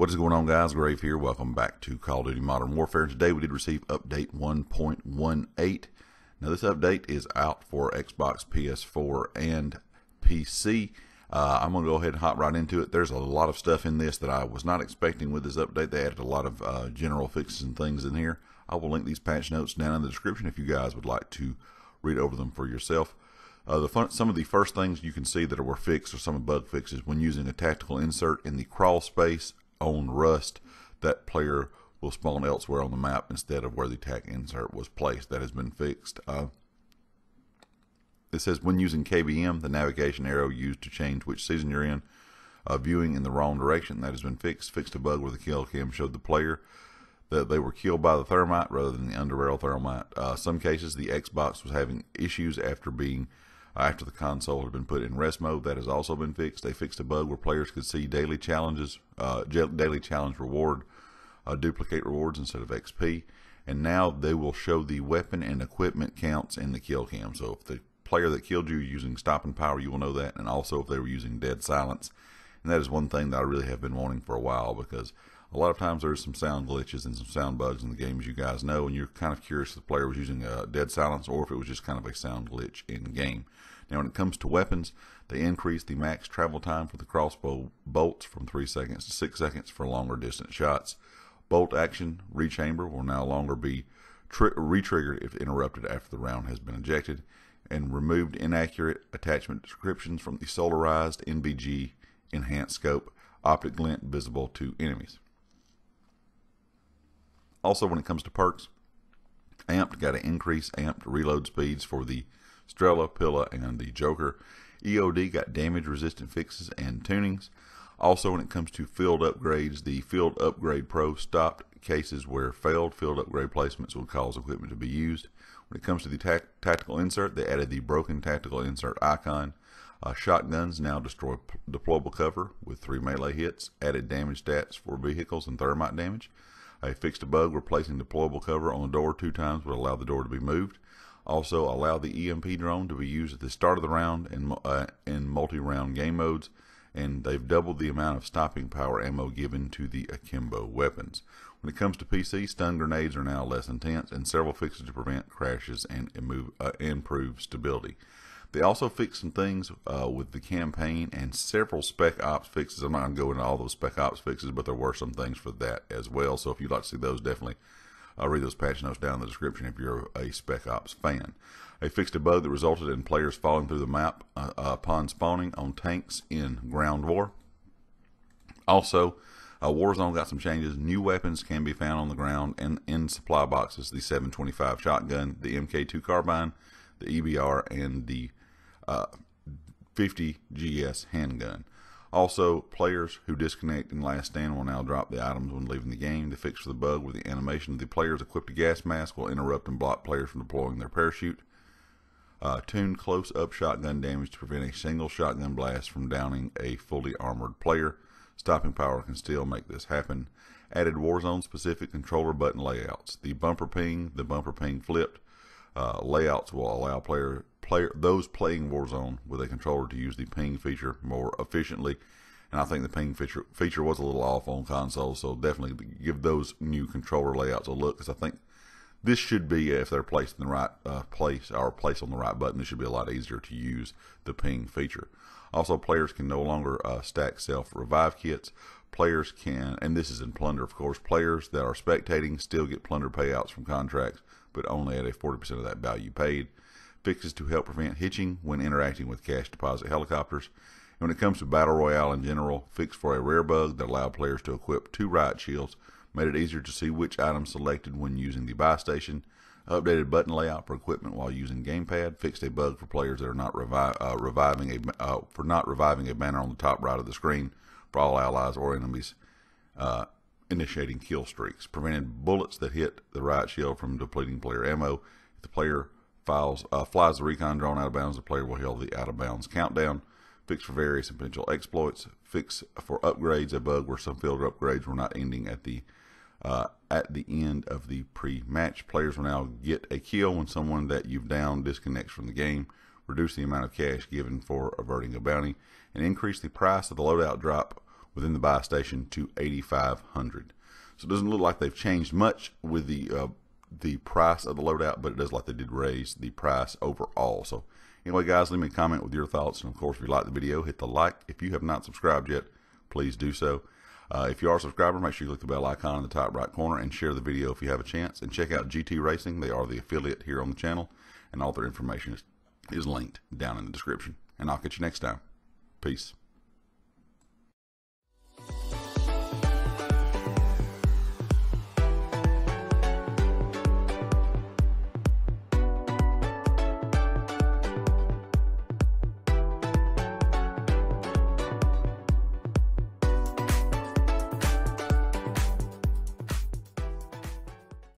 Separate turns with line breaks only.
What is going on, guys? Grave here. Welcome back to Call of Duty Modern Warfare. Today we did receive update 1.18. Now, this update is out for Xbox, PS4, and PC. Uh, I'm going to go ahead and hop right into it. There's a lot of stuff in this that I was not expecting with this update. They added a lot of uh, general fixes and things in here. I will link these patch notes down in the description if you guys would like to read over them for yourself. Uh, the fun, some of the first things you can see that were fixed or some of bug fixes when using a tactical insert in the crawl space on Rust, that player will spawn elsewhere on the map instead of where the tac insert was placed. That has been fixed. Uh, it says when using KBM, the navigation arrow used to change which season you're in, uh, viewing in the wrong direction. That has been fixed. Fixed a bug where the kill cam showed the player that they were killed by the thermite rather than the underbarrel thermite. Uh, some cases the Xbox was having issues after being after the console had been put in rest mode, that has also been fixed. They fixed a bug where players could see daily challenges, uh, daily challenge reward, uh, duplicate rewards instead of XP. And now they will show the weapon and equipment counts in the kill cam. So if the player that killed you using stopping power, you will know that. And also if they were using dead silence. And that is one thing that I really have been wanting for a while because a lot of times there's some sound glitches and some sound bugs in the game, as you guys know, and you're kind of curious if the player was using a dead silence or if it was just kind of a sound glitch in game. Now, when it comes to weapons, they increased the max travel time for the crossbow bolts from 3 seconds to 6 seconds for longer distance shots. Bolt action rechamber will now longer be re-triggered if interrupted after the round has been ejected, and removed inaccurate attachment descriptions from the Solozero NVG enhanced scope optic glint visible to enemies. Also, when it comes to perks, Amped got to increase amped reload speeds for the Strela, PILA, and the Joker. EOD got damage resistant fixes and tunings. Also, when it comes to field upgrades, the Field Upgrade Pro stopped cases where failed field upgrade placements would cause equipment to be used. When it comes to the ta tactical insert, they added the broken tactical insert icon. Uh, shotguns now destroy deployable cover with three melee hits, added damage stats for vehicles and thermite damage. A fixed a bug replacing deployable cover on the door two times would allow the door to be moved. Also, allow the EMP drone to be used at the start of the round in, uh, in multi-round game modes, and they've doubled the amount of stopping power ammo given to the akimbo weapons. When it comes to PC, stun grenades are now less intense, and several fixes to prevent crashes and uh, improve stability. They also fixed some things uh, with the campaign and several spec ops fixes. I'm not going to go into all those spec ops fixes, but there were some things for that as well. So if you'd like to see those, definitely uh, read those patch notes down in the description if you're a spec ops fan. They fixed a bug that resulted in players falling through the map uh, uh upon spawning on tanks in Ground War. Also, uh, Warzone got some changes. New weapons can be found on the ground and in supply boxes. The 725 shotgun, the MK2 carbine, the EBR, and the uh, 50 GS handgun. Also, players who disconnect in last stand will now drop the items when leaving the game. The fix for the bug where the animation of the players equipped a gas mask will interrupt and block players from deploying their parachute. Uh, tuned close-up shotgun damage to prevent a single shotgun blast from downing a fully armored player. Stopping power can still make this happen. Added Warzone-specific controller button layouts. The bumper ping, the bumper ping flipped uh, layouts will allow player player those playing Warzone with a controller to use the ping feature more efficiently. And I think the ping feature feature was a little off on console, so definitely give those new controller layouts a look because I think this should be if they're placed in the right uh, place or placed on the right button. This should be a lot easier to use the ping feature. Also, players can no longer uh, stack self revive kits. Players can, and this is in plunder, of course. Players that are spectating still get plunder payouts from contracts, but only at a 40% of that value paid fixes to help prevent hitching when interacting with cash deposit helicopters. And when it comes to Battle Royale in general, fix for a rare bug that allowed players to equip two riot shields, made it easier to see which item selected when using the buy station, updated button layout for equipment while using gamepad, fixed a bug for players that are not revi uh, reviving a uh, for not reviving a banner on the top right of the screen for all allies or enemies uh, initiating kill streaks, prevented bullets that hit the riot shield from depleting player ammo. If the player files, uh, flies the recon drone out of bounds, the player will heal the out of bounds countdown. Fix for various and potential exploits. Fix for upgrades, a bug where some field upgrades were not ending at the uh, at the end of the pre-match. Players will now get a kill when someone that you've downed disconnects from the game. Reduce the amount of cash given for averting a bounty, and increase the price of the loadout drop within the buy station to 8500 So it doesn't look like they've changed much with the uh, the price of the loadout, but it does like they did raise the price overall. So anyway, guys, leave me a comment with your thoughts. And of course, if you like the video, hit the like. If you have not subscribed yet, please do so. Uh, if you are a subscriber, make sure you click the bell icon in the top right corner and share the video if you have a chance. And check out GT Racing. They are the affiliate here on the channel, and all their information is, is linked down in the description. And I'll catch you next time. Peace.